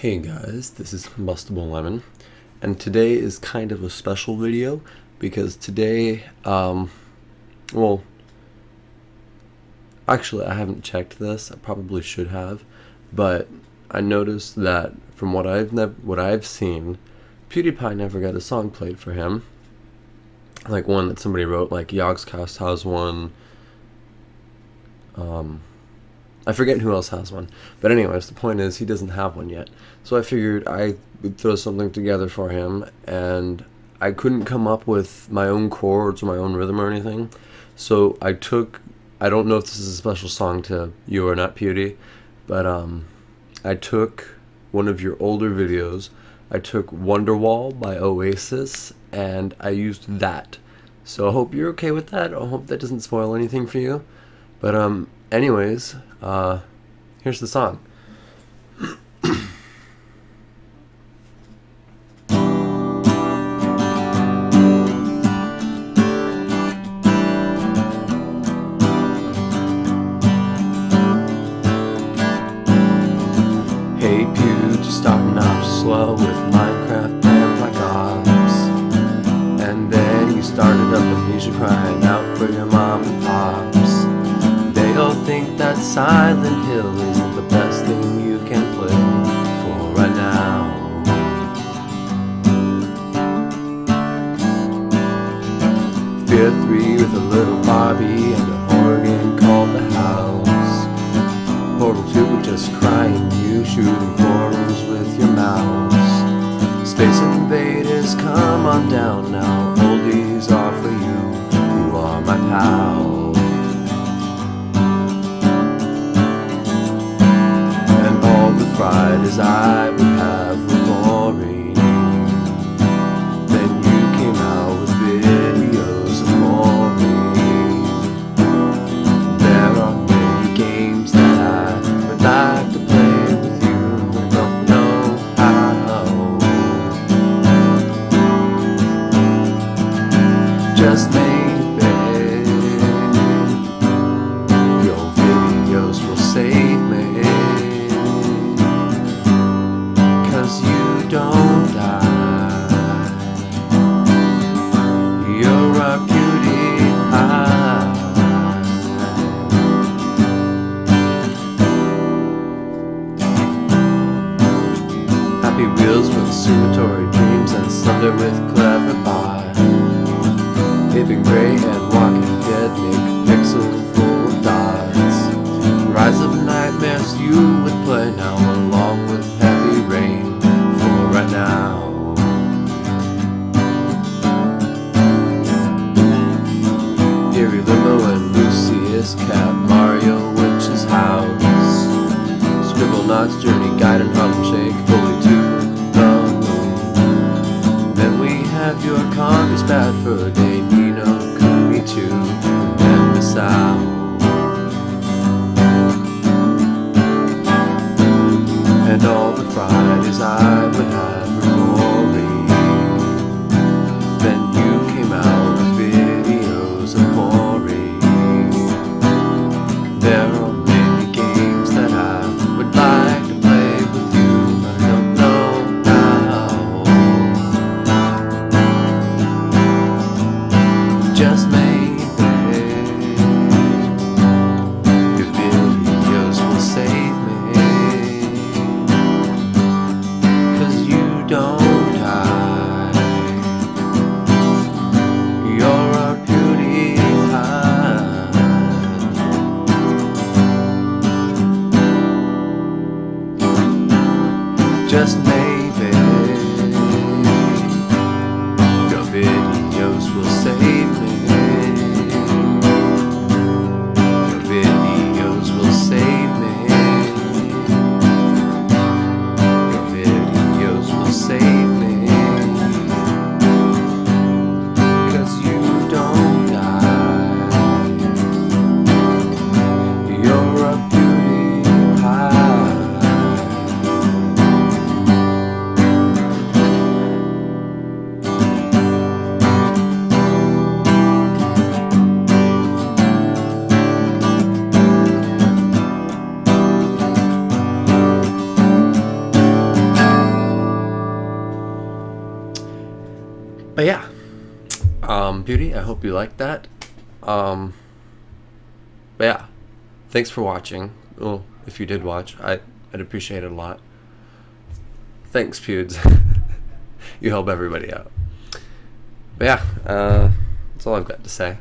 Hey guys, this is Combustible Lemon, and today is kind of a special video because today, um, well, actually I haven't checked this, I probably should have, but I noticed that from what I've what I've seen, PewDiePie never got a song played for him, like one that somebody wrote, like Yogscast has one, um, I forget who else has one. But anyways, the point is he doesn't have one yet. So I figured I would throw something together for him and I couldn't come up with my own chords or my own rhythm or anything. So I took I don't know if this is a special song to you or not Pewdie, but um I took one of your older videos. I took Wonderwall by Oasis and I used that. So I hope you're okay with that. I hope that doesn't spoil anything for you. But um anyways, uh, here's the song. Hey Pew, just starting off slow with Minecraft and Black Ops. And then you started up Amnesia crying out for your mom and pops. Silent Hill isn't the best thing you can play for right now. Fear 3 with a little Barbie and a organ called the house. Portal 2 just crying you shooting portals with your mouse. Space Invaders, come on down now. Just maybe your videos will save me. Cause you don't die. You're a beauty high. Happy Wheels with Sumotori Dreams and Slender with Pie. Paving Gray and Walking Dead McPixel full of dots. Rise of Nightmares you would play now along with Heavy Rain for right now. Eerie Limbo and Lucius Cat, Mario Witch's House. Scribblenauts Journey Guide and Harlem Shake, Just but yeah, um, Pewdie. I hope you liked that. Um, but yeah, thanks for watching. Well, if you did watch, I I'd appreciate it a lot. Thanks, Pewds. you help everybody out. But yeah, uh, that's all I've got to say.